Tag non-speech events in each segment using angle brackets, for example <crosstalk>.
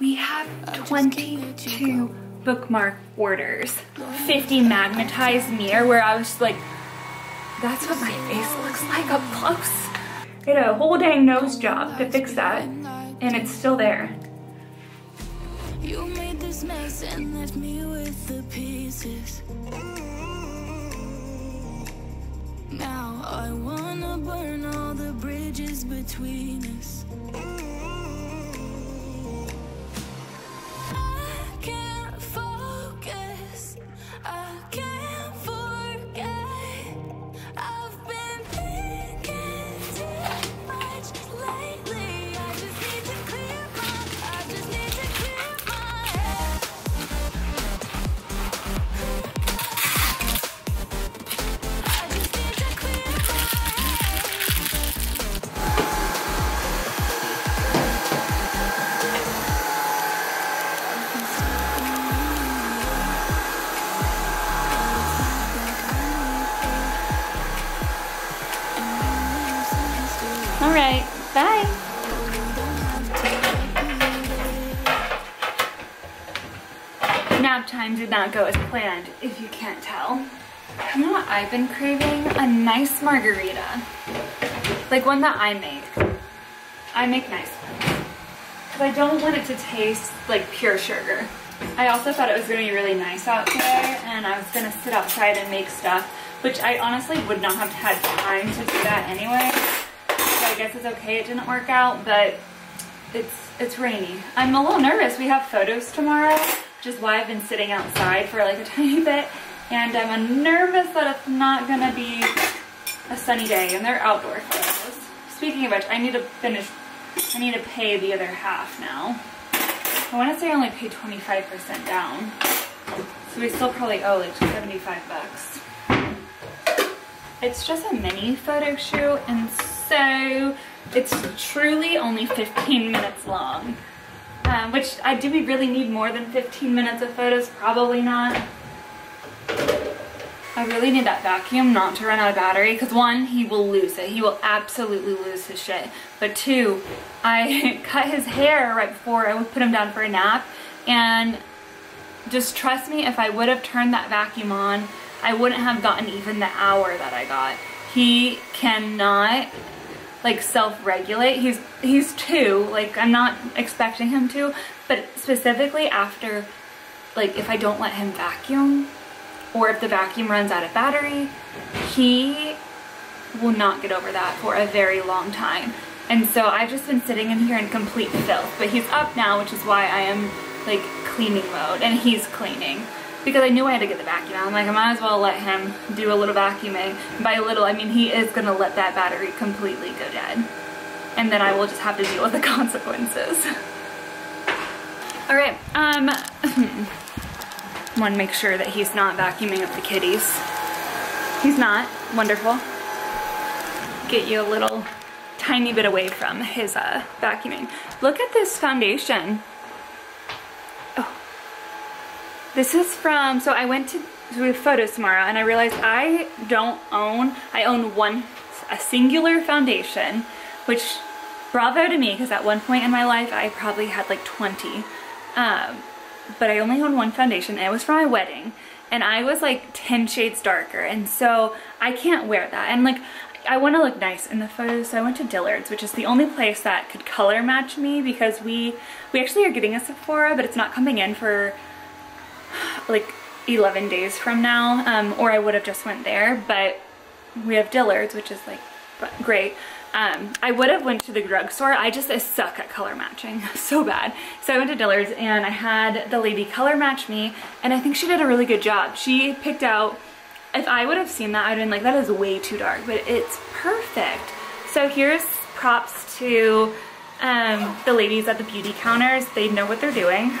We have 22 bookmark orders. 50 magnetized mirror where I was like, that's what my face looks like up close. I had a whole dang nose job to fix that and it's still there. You made this mess and left me with the pieces. Now I wanna burn all the bridges between us. I've been craving? A nice margarita. Like one that I make. I make nice ones. Because I don't want it to taste like pure sugar. I also thought it was going to be really nice out today and I was going to sit outside and make stuff, which I honestly would not have had time to do that anyway. So I guess it's okay it didn't work out, but it's it's rainy. I'm a little nervous. We have photos tomorrow, which is why I've been sitting outside for like a <laughs> tiny bit. And I'm nervous that it's not gonna be a sunny day and they're outdoor photos. Speaking of which, I need to finish, I need to pay the other half now. I wanna say I only paid 25% down. So we still probably owe like 75 bucks. It's just a mini photo shoot and so it's truly only 15 minutes long. Um, which I do we really need more than 15 minutes of photos? Probably not. I really need that vacuum not to run out of battery because one, he will lose it. He will absolutely lose his shit. But two, I <laughs> cut his hair right before I would put him down for a nap and just trust me, if I would have turned that vacuum on, I wouldn't have gotten even the hour that I got. He cannot like self-regulate. He's he's two, like I'm not expecting him to, but specifically after like if I don't let him vacuum or if the vacuum runs out of battery, he will not get over that for a very long time. And so I've just been sitting in here in complete filth, but he's up now, which is why I am like cleaning mode and he's cleaning because I knew I had to get the vacuum out. I'm like, I might as well let him do a little vacuuming. By a little, I mean he is gonna let that battery completely go dead. And then I will just have to deal with the <laughs> consequences. All right, um, <laughs> make sure that he's not vacuuming up the kitties. He's not, wonderful. Get you a little tiny bit away from his uh, vacuuming. Look at this foundation. Oh. This is from, so I went to, we have photos tomorrow and I realized I don't own, I own one, a singular foundation, which bravo to me because at one point in my life I probably had like 20. Um, but I only own one foundation and it was for my wedding and I was like 10 shades darker and so I can't wear that and like I want to look nice in the photos so I went to Dillard's which is the only place that could color match me because we we actually are getting a Sephora but it's not coming in for like 11 days from now um, or I would have just went there but we have Dillard's which is like great um, I would have went to the drugstore I just I suck at color matching <laughs> so bad. So I went to Dillard's and I had the lady color match me and I think she did a really good job. She picked out if I would have seen that I'd been like that is way too dark but it's perfect. So here's props to um, the ladies at the beauty counters. They know what they're doing.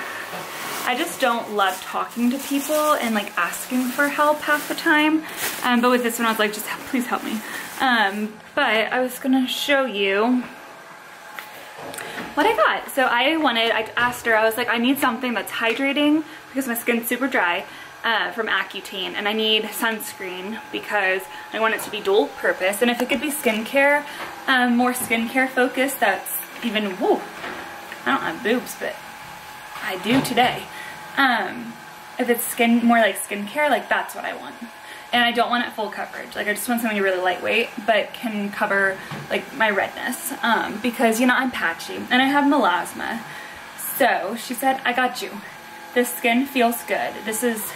I just don't love talking to people and like asking for help half the time. Um, but with this one, I was like, just please help me. Um, but I was gonna show you what I got. So I wanted, I asked her, I was like, I need something that's hydrating because my skin's super dry uh, from Accutane and I need sunscreen because I want it to be dual purpose. And if it could be skincare, um, more skincare focused, that's even, whoa, I don't have boobs, but I do today. Um, if it's skin, more like skincare, like that's what I want. And I don't want it full coverage. Like I just want something really lightweight, but can cover like my redness. Um, because you know, I'm patchy and I have melasma. So she said, I got you. This skin feels good. This is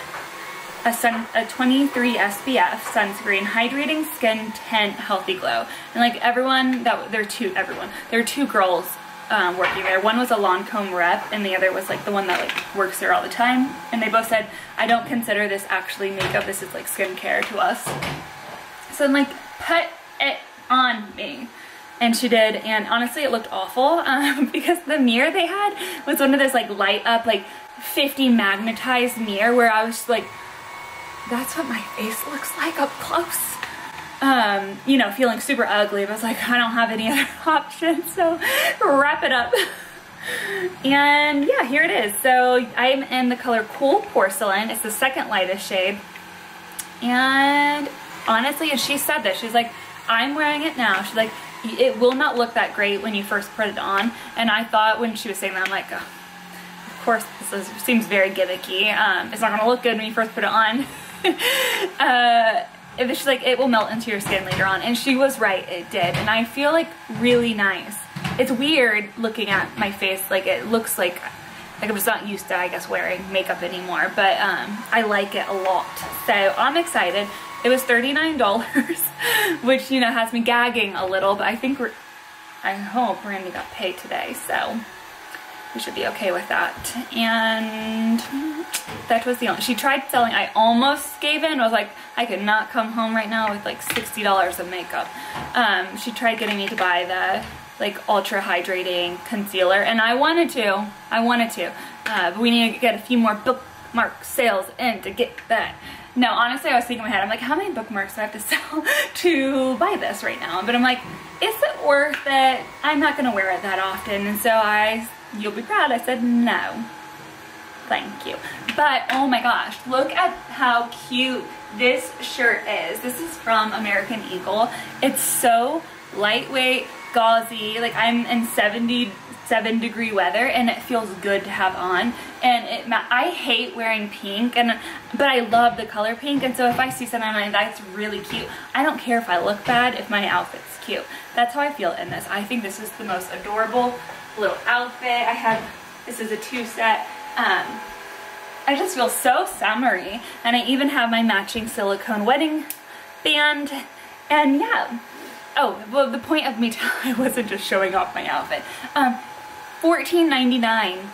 a, sun, a 23 SPF sunscreen, hydrating skin tint, healthy glow. And like everyone, that there are two, everyone, there are two girls um, working there. One was a Lancome rep and the other was like the one that like works there all the time. And they both said, I don't consider this actually makeup, this is like skincare to us. So I'm like, put it on me. And she did, and honestly it looked awful <laughs> um, because the mirror they had was one of those like light up like 50 magnetized mirror where I was like, that's what my face looks like up close um, you know, feeling super ugly. But I was like, I don't have any <laughs> other options, so wrap it up. <laughs> and yeah, here it is. So I'm in the color Cool Porcelain. It's the second lightest shade. And honestly, and she said this, she's like, I'm wearing it now. She's like, it will not look that great when you first put it on. And I thought when she was saying that, I'm like, oh, of course, this is, seems very gimmicky. Um, it's not gonna look good when you first put it on. <laughs> uh, it she's like, it will melt into your skin later on. And she was right, it did. And I feel like really nice. It's weird looking at my face, like it looks like, like I'm just not used to, I guess, wearing makeup anymore. But um, I like it a lot. So I'm excited. It was $39, <laughs> which, you know, has me gagging a little, but I think I hope Randy got paid today, so we should be okay with that. And that was the only, she tried selling, I almost gave in, I was like, I could not come home right now with like $60 of makeup. Um, she tried getting me to buy the like ultra hydrating concealer and I wanted to, I wanted to, uh, but we need to get a few more bookmark sales in to get that. No, honestly, I was thinking in my head, I'm like, how many bookmarks do I have to <laughs> sell to buy this right now? But I'm like, is it worth it? I'm not gonna wear it that often. And so I you'll be proud. I said no. Thank you. But oh my gosh, look at how cute this shirt is. This is from American Eagle. It's so lightweight, gauzy. Like I'm in 77 degree weather and it feels good to have on. And it, I hate wearing pink, and but I love the color pink. And so if I see something like that's really cute, I don't care if I look bad if my outfit's cute. That's how I feel in this. I think this is the most adorable little outfit. I have, this is a two set. Um, I just feel so summery. And I even have my matching silicone wedding band. And yeah. Oh, well, the point of me, telling <laughs> I wasn't just showing off my outfit. Um, $14.99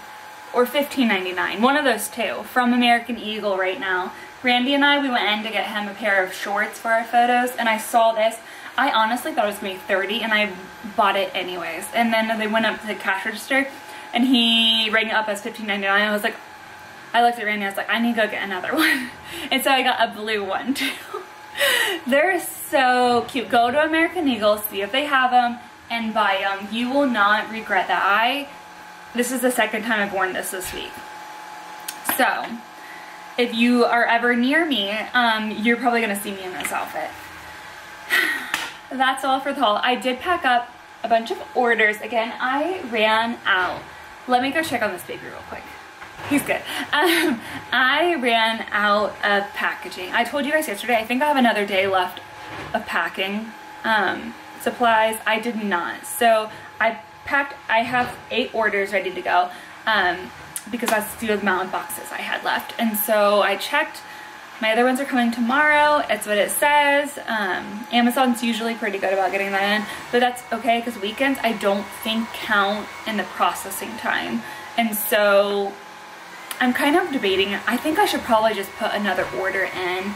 or $15.99, one of those two, from American Eagle right now. Randy and I, we went in to get him a pair of shorts for our photos, and I saw this. I honestly thought it was going to be 30 and I bought it anyways. And then they went up to the cash register and he rang it up as $15.99. I was like, I looked at Randy, I was like, I need to go get another <laughs> one. and so I got a blue one too. <laughs> They're so cute. Go to American Eagle, see if they have them, and buy them. You will not regret that. I, this is the second time I've worn this this week. So, if you are ever near me, um, you're probably going to see me in this outfit <sighs> that's all for the haul. I did pack up a bunch of orders. Again, I ran out. Let me go check on this baby real quick. He's good. <laughs> Um, I ran out of packaging. I told you guys yesterday, I think I have another day left of packing um, supplies. I did not. So packed, I have eight orders ready to go um, because that's the amount of boxes I had left. And so I checked my other ones are coming tomorrow. It's what it says. Um, Amazon's usually pretty good about getting that in, but that's okay because weekends I don't think count in the processing time. And so I'm kind of debating. I think I should probably just put another order in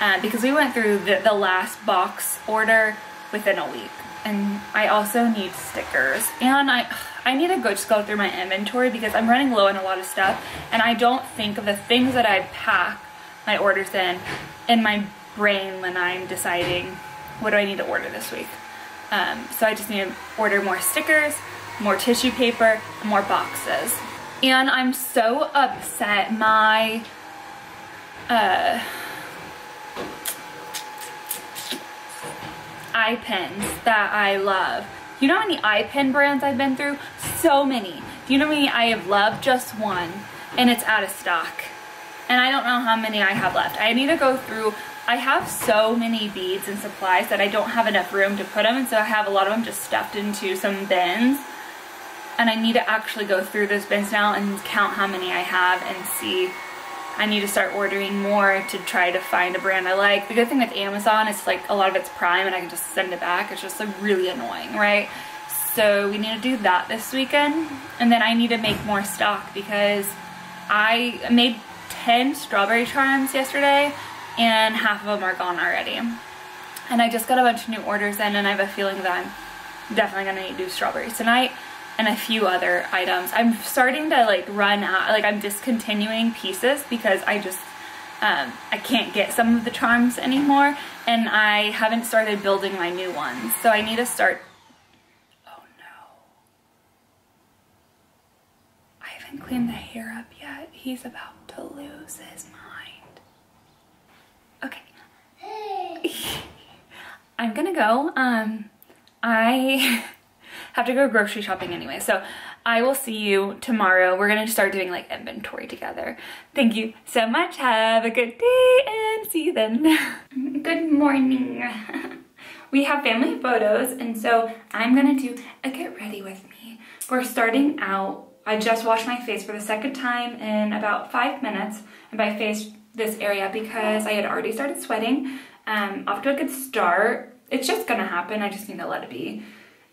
uh, because we went through the, the last box order within a week. And I also need stickers. And I I need to go just go through my inventory because I'm running low on a lot of stuff. And I don't think of the things that I pack my orders in in my brain when I'm deciding what do I need to order this week. Um, so I just need to order more stickers, more tissue paper, more boxes. And I'm so upset my uh, eye pins that I love. You know how many eye pin brands I've been through? So many. you know me, I have loved just one and it's out of stock. And I don't know how many I have left. I need to go through, I have so many beads and supplies that I don't have enough room to put them and so I have a lot of them just stuffed into some bins. And I need to actually go through those bins now and count how many I have and see I need to start ordering more to try to find a brand I like. The good thing with Amazon is like a lot of it's prime and I can just send it back. It's just like really annoying, right? So we need to do that this weekend. And then I need to make more stock because I made 10 strawberry charms yesterday and half of them are gone already. And I just got a bunch of new orders in and I have a feeling that I'm definitely gonna need do strawberries tonight and a few other items. I'm starting to like run out, like I'm discontinuing pieces because I just, um, I can't get some of the charms anymore and I haven't started building my new ones. So I need to start, oh no. I haven't cleaned the hair up yet. He's about to lose his mind. Okay. Hey. <laughs> I'm gonna go. Um, I <laughs> have to go grocery shopping anyway. So I will see you tomorrow. We're gonna start doing like inventory together. Thank you so much. Have a good day and see you then. <laughs> good morning. <laughs> we have family photos and so I'm gonna do a get ready with me. We're starting out, I just washed my face for the second time in about five minutes. And by face, this area because I had already started sweating. Um, off to a good start. It's just gonna happen, I just need to let it be.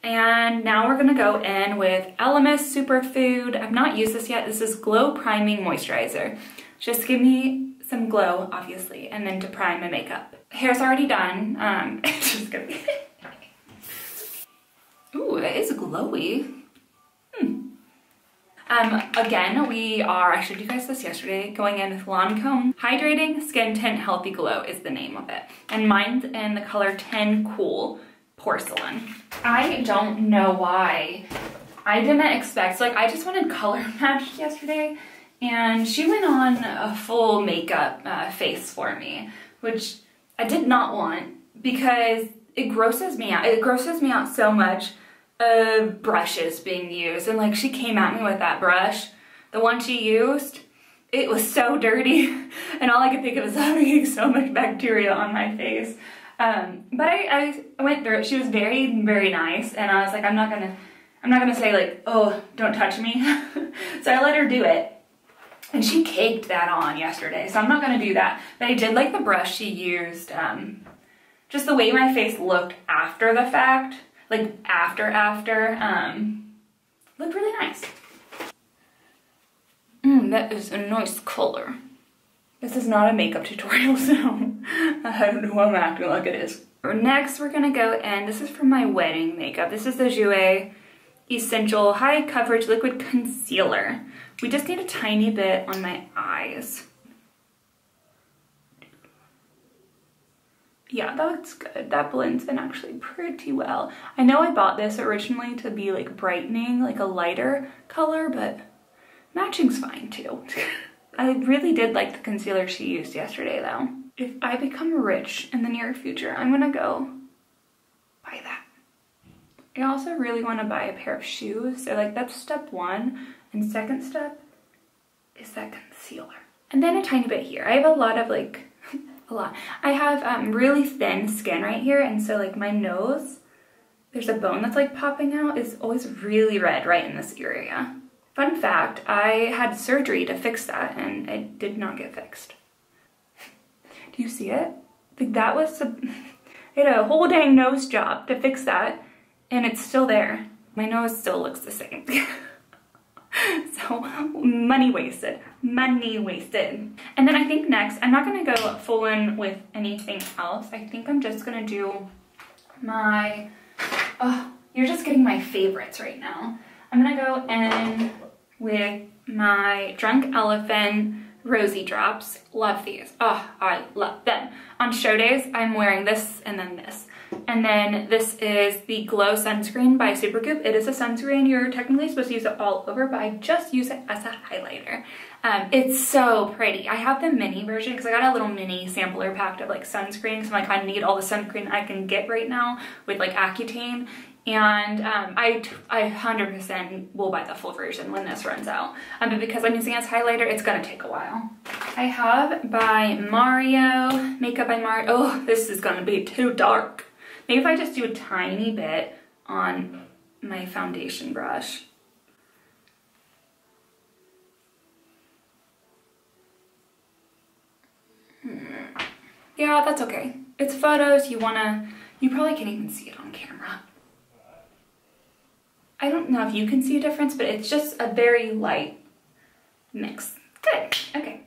And now we're gonna go in with Elemis Superfood. I've not used this yet. This is Glow Priming Moisturizer. Just give me some glow, obviously, and then to prime my makeup. Hair's already done. Um, <laughs> just. Ooh, that is glowy. Hmm. Um, again, we are, I showed you guys this yesterday, going in with Lancome Hydrating Skin Tint Healthy Glow is the name of it. And mine's in the color 10 Cool porcelain. I don't know why. I didn't expect, like I just wanted color <laughs> matched yesterday and she went on a full makeup uh, face for me, which I did not want because it grosses me out. It grosses me out so much of brushes being used. And like she came at me with that brush, the one she used, it was so dirty <laughs> and all I could think of was <laughs> having so much bacteria on my face. Um, but I, I went through it. She was very, very nice. And I was like, I'm not gonna, I'm not gonna say like, oh, don't touch me. <laughs> so I let her do it. And she caked that on yesterday. So I'm not gonna do that. But I did like the brush she used. Um, just the way my face looked after the fact, like after, after, um, looked really nice. Mmm, that is a nice color. This is not a makeup tutorial, <laughs> so I don't know why I'm acting like it is. Next, we're gonna go and this is from my wedding makeup. This is the Jouer Essential High Coverage Liquid Concealer. We just need a tiny bit on my eyes. Yeah, that's good. That blends in actually pretty well. I know I bought this originally to be like brightening, like a lighter color, but matching's fine too. <laughs> I really did like the concealer she used yesterday though. If I become rich in the near future, I'm gonna go buy that. I also really wanna buy a pair of shoes. So like that's step one. And second step is that concealer. And then a tiny bit here. I have a lot of like, <laughs> a lot. I have um, really thin skin right here. And so like my nose, there's a bone that's like popping out is always really red right in this area. Fun fact, I had surgery to fix that and it did not get fixed. Do you see it? Like that was, a, <laughs> I had a whole dang nose job to fix that and it's still there. My nose still looks the same. <laughs> so money wasted, money wasted. And then I think next, I'm not gonna go full in with anything else. I think I'm just gonna do my, oh, you're just getting my favorites right now. I'm gonna go in with my Drunk Elephant Rosy Drops. Love these. Oh, I love them. On show days, I'm wearing this and then this. And then this is the Glow Sunscreen by Supergoop. It is a sunscreen. You're technically supposed to use it all over, but I just use it as a highlighter. Um, it's so pretty. I have the mini version because I got a little mini sampler pack of like sunscreen. So I kind of need all the sunscreen I can get right now with like Accutane And um, I, I 100% will buy the full version when this runs out. Um, but because I'm using it as highlighter, it's gonna take a while. I have by Mario, Makeup by Mario. Oh, this is gonna be too dark. Maybe if I just do a tiny bit on my foundation brush. Hmm. Yeah, that's okay. It's photos, you wanna, you probably can't even see it on camera. I don't know if you can see a difference, but it's just a very light mix. Good, okay.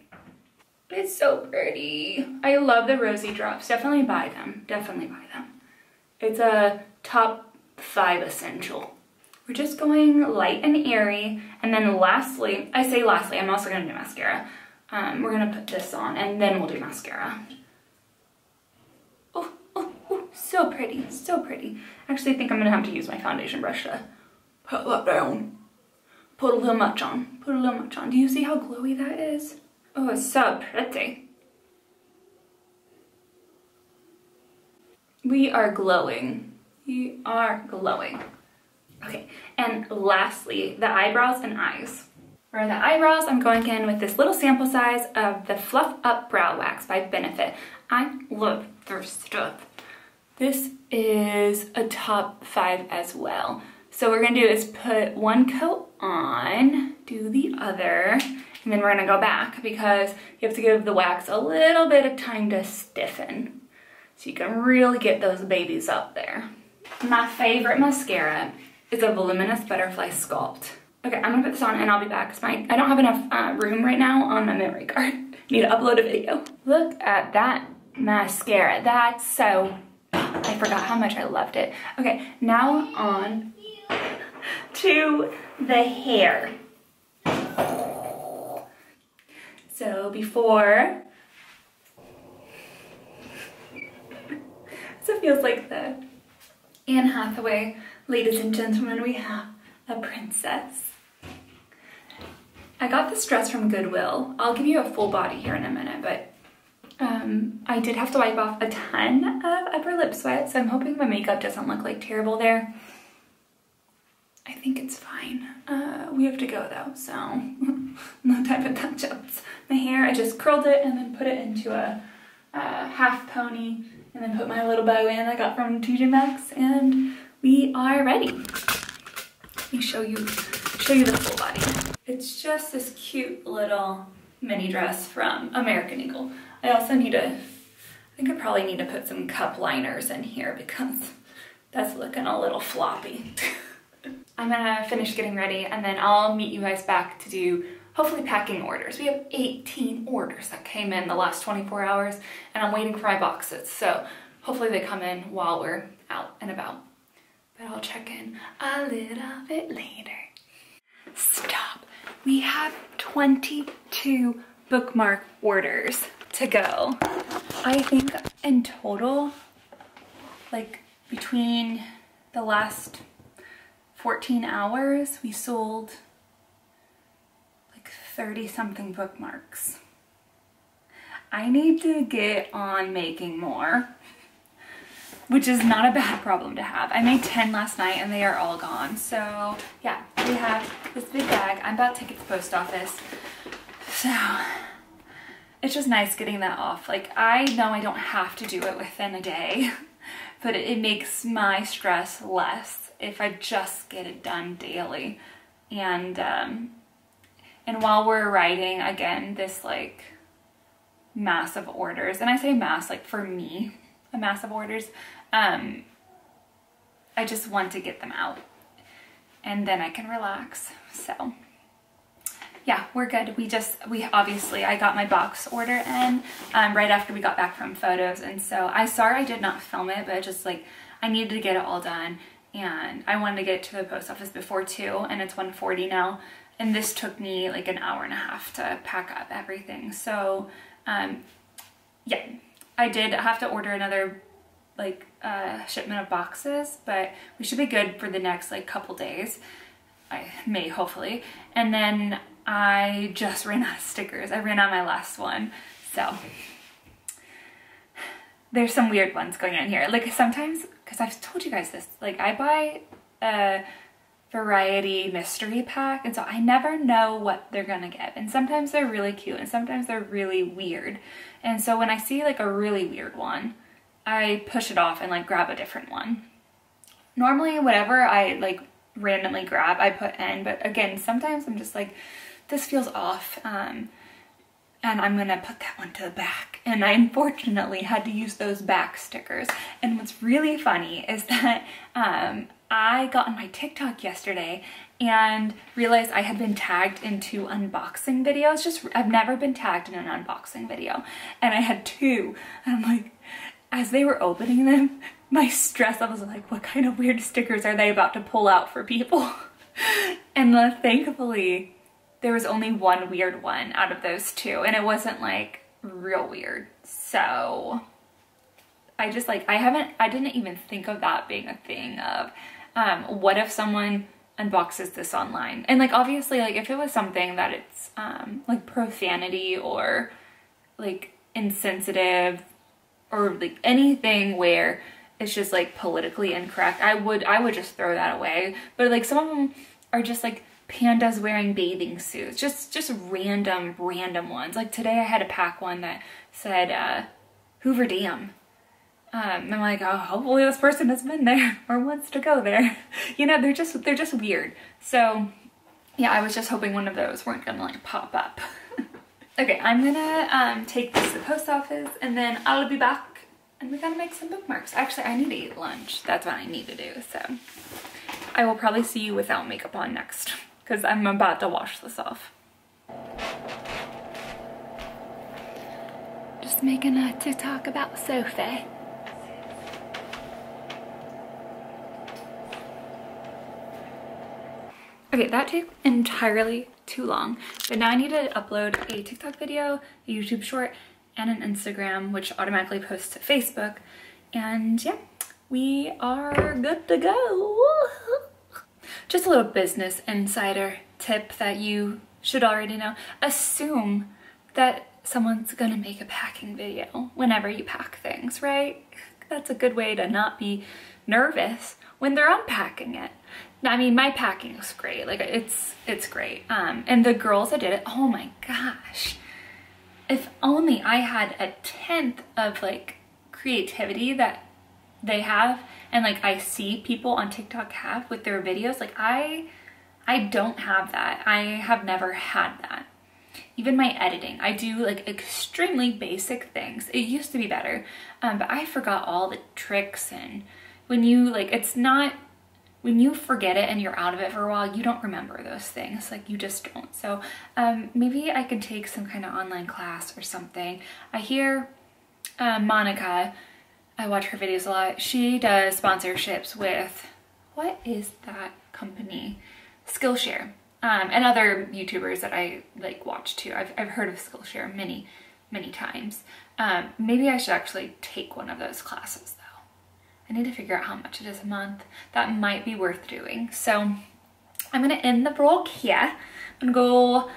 It's so pretty. I love the rosy drops. Definitely buy them, definitely buy them. It's a top five essential. We're just going light and airy. And then lastly, I say lastly, I'm also gonna do mascara. Um, we're gonna put this on and then we'll do mascara. Oh, oh, oh, so pretty, so pretty. Actually, I think I'm gonna have to use my foundation brush to put that down. Put a little much on, put a little much on. Do you see how glowy that is? Oh, it's so pretty. We are glowing. We are glowing. Okay, and lastly, the eyebrows and eyes. For the eyebrows, I'm going in with this little sample size of the Fluff Up Brow Wax by Benefit. I love their stuff. This is a top five as well. So what we're gonna do is put one coat on, do the other, and then we're gonna go back because you have to give the wax a little bit of time to stiffen. So you can really get those babies up there. My favorite mascara is a Voluminous Butterfly Sculpt. Okay, I'm gonna put this on and I'll be back because I don't have enough uh, room right now on my memory card. <laughs> Need to upload a video. Look at that mascara. That's so, I forgot how much I loved it. Okay, now on to the hair. So before, so it feels like the Anne Hathaway Ladies and gentlemen, we have a princess. I got this dress from Goodwill. I'll give you a full body here in a minute, but um, I did have to wipe off a ton of upper lip sweat, so I'm hoping my makeup doesn't look like terrible there. I think it's fine. Uh, we have to go though, so <laughs> no time for touch-ups. My hair, I just curled it and then put it into a, a half pony and then put my little bow in I got from TJ Maxx and we are ready. Let me show you, show you the full body. It's just this cute little mini dress from American Eagle. I also need to, I think I probably need to put some cup liners in here because <laughs> that's looking a little floppy. <laughs> I'm gonna finish getting ready and then I'll meet you guys back to do hopefully packing orders. We have 18 orders that came in the last 24 hours and I'm waiting for my boxes. So hopefully they come in while we're out and about but I'll check in a little bit later. Stop. We have 22 bookmark orders to go. I think in total, like between the last 14 hours, we sold like 30 something bookmarks. I need to get on making more which is not a bad problem to have. I made 10 last night and they are all gone. So yeah, we have this big bag. I'm about to take it to the post office. So it's just nice getting that off. Like I know I don't have to do it within a day, <laughs> but it, makes my stress less if I just get it done daily. And, um, and while we're writing, again, this like massive orders, and I say mass like for me, a massive orders, um, I just want to get them out and then I can relax. So yeah, we're good. We just, we obviously, I got my box order in um, right after we got back from photos. And so I sorry I did not film it, but just like, I needed to get it all done. And I wanted to get to the post office before two and it's 1.40 now. And this took me like an hour and a half to pack up everything. So um, yeah, I did have to order another like uh, shipment of boxes, but we should be good for the next like couple days. I may hopefully. And then I just ran out of stickers. I ran out my last one. So there's some weird ones going on here. Like sometimes because I've told you guys this, like I buy a variety mystery pack and so I never know what they're gonna get and sometimes they're really cute and sometimes they're really weird and so when I see like a really weird one I push it off and like grab a different one normally whatever I like randomly grab I put in but again sometimes I'm just like this feels off um, and I'm gonna put that one to the back. And I unfortunately had to use those back stickers. And what's really funny is that um, I got on my TikTok yesterday and realized I had been tagged into unboxing videos. Just, I've never been tagged in an unboxing video. And I had two. And I'm like, as they were opening them, <laughs> my stress, I was like, what kind of weird stickers are they about to pull out for people? <laughs> and uh, thankfully, there was only one weird one out of those two and it wasn't like real weird. So I just like, I haven't, I didn't even think of that being a thing of um, what if someone unboxes this online? And like, obviously like if it was something that it's um, like profanity or like insensitive or like anything where it's just like politically incorrect, I would, I would just throw that away. But like some of them are just like pandas wearing bathing suits, just just random, random ones. Like today I had to pack one that said uh, Hoover Dam. Um, I'm like, oh, hopefully this person has been there <laughs> or wants to go there. <laughs> you know, they're just they're just weird. So yeah, I was just hoping one of those weren't gonna like pop up. <laughs> okay, I'm gonna um, take this to the post office and then I'll be back and we're gonna make some bookmarks. Actually, I need to eat lunch. That's what I need to do, so. I will probably see you without makeup on next because I'm about to wash this off. Just making a TikTok about Sophie. Okay, that took entirely too long, but now I need to upload a TikTok video, a YouTube short, and an Instagram, which automatically posts to Facebook. And yeah, we are good to go. <laughs> Just a little business insider tip that you should already know. Assume that someone's gonna make a packing video whenever you pack things, right? That's a good way to not be nervous when they're unpacking it. I mean, my packing is great. Like it's, it's great. Um, and the girls that did it, oh my gosh. If only I had a tenth of like creativity that they have and like I see people on TikTok have with their videos, like I, I don't have that. I have never had that. Even my editing, I do like extremely basic things. It used to be better, um, but I forgot all the tricks and when you like, it's not, when you forget it and you're out of it for a while, you don't remember those things. Like you just don't. So um, maybe I can take some kind of online class or something. I hear uh, Monica I watch her videos a lot. She does sponsorships with, what is that company? Skillshare. Um, and other YouTubers that I like watch too. I've, I've heard of Skillshare many, many times. Um, maybe I should actually take one of those classes though. I need to figure out how much it is a month. That might be worth doing. So I'm gonna end the vlog here. I'm gonna go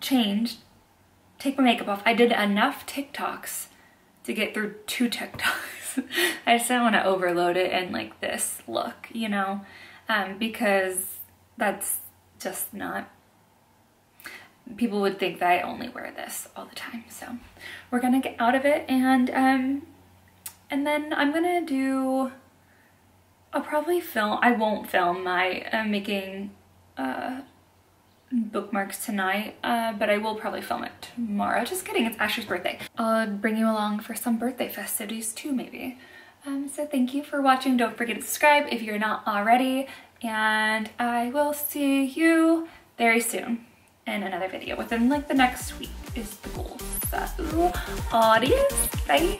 change, take my makeup off. I did enough TikToks to get through two TikToks. <laughs> I just don't want to overload it in like this look, you know, um, because that's just not, people would think that I only wear this all the time. So we're gonna get out of it and, um, and then I'm gonna do, I'll probably film, I won't film my uh, making uh, bookmarks tonight, uh, but I will probably film it tomorrow. Just kidding, it's Ashley's birthday. I'll bring you along for some birthday festivities too, maybe. Um, so thank you for watching. Don't forget to subscribe if you're not already, and I will see you very soon in another video within like the next week is the goal. So, adios, bye.